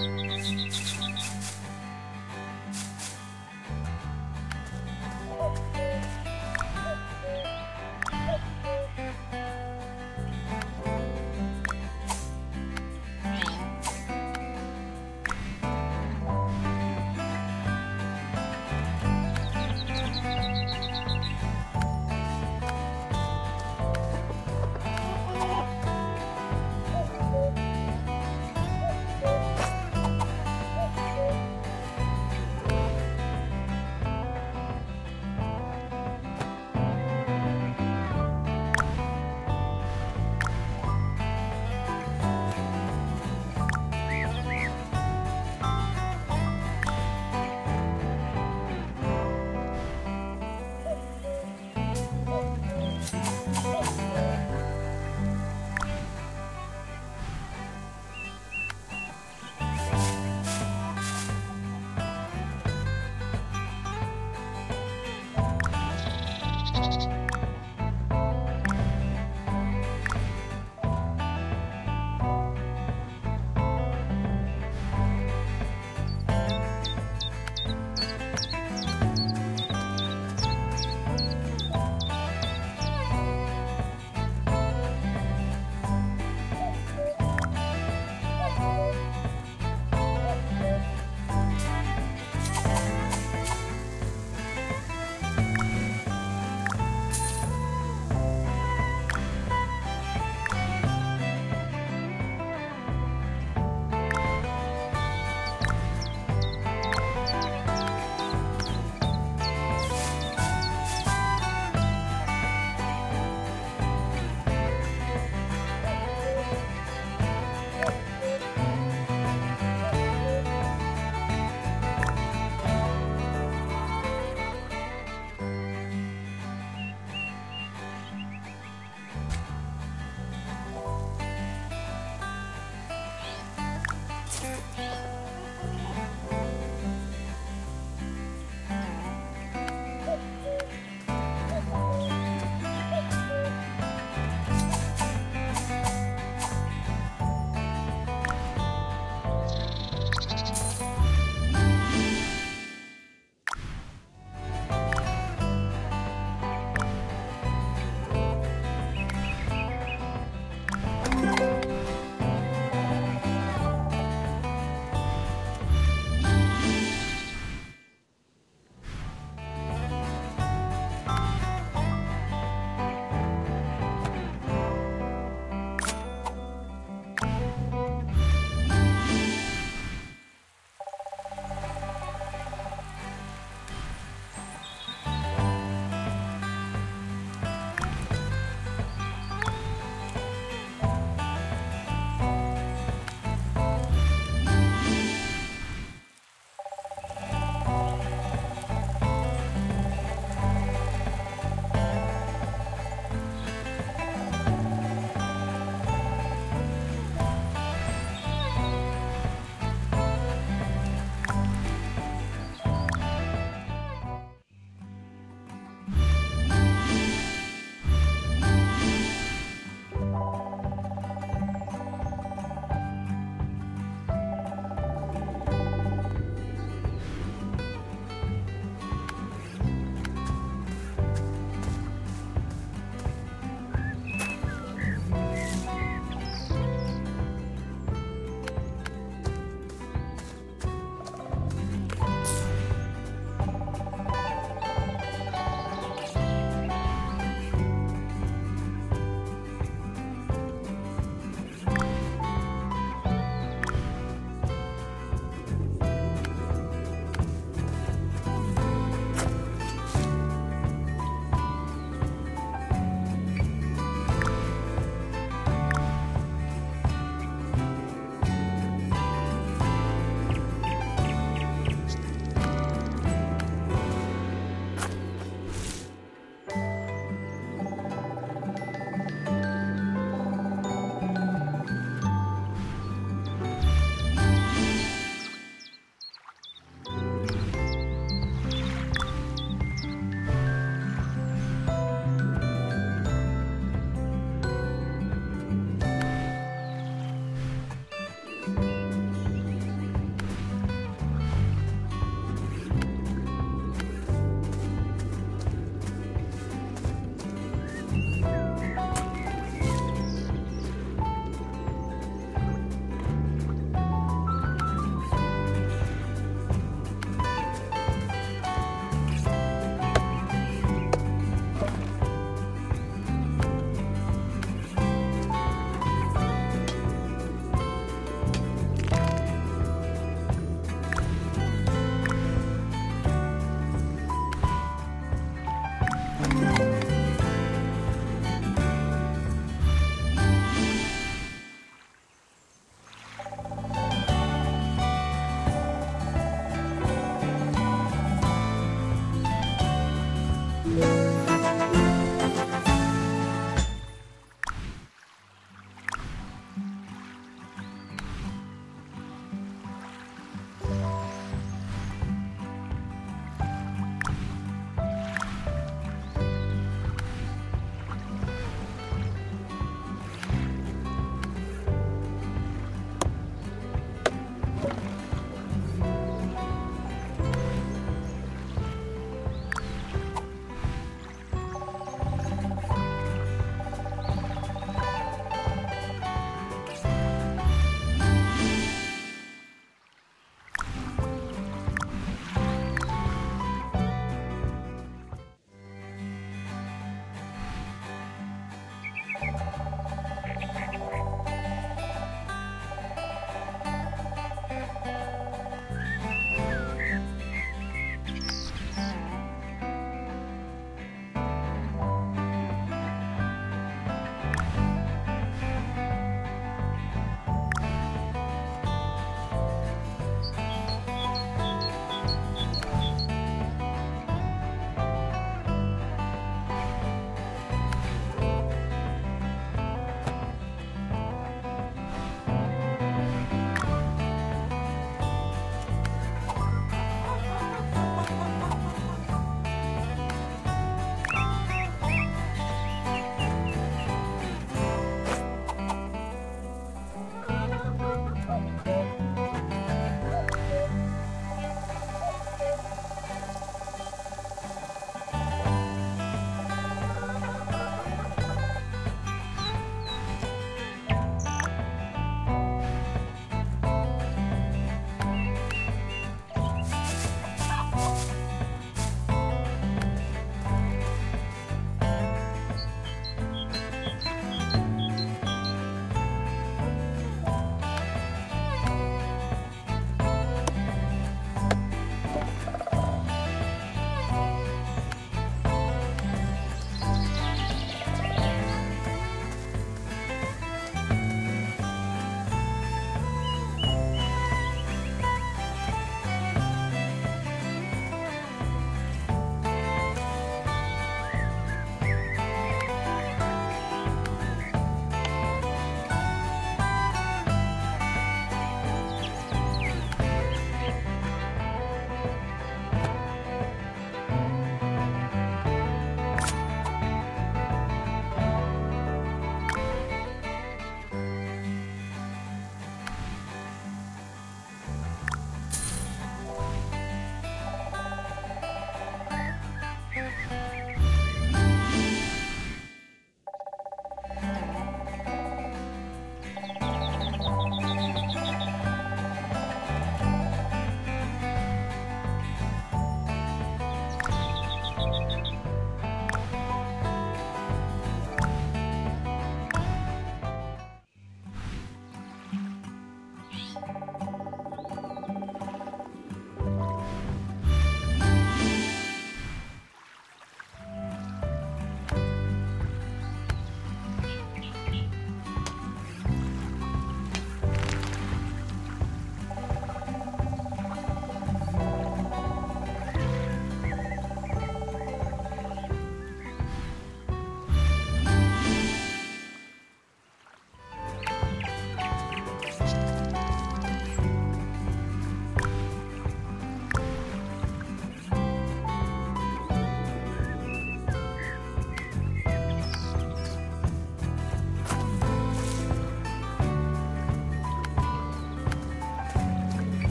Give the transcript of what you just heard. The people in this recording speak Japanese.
つまんない。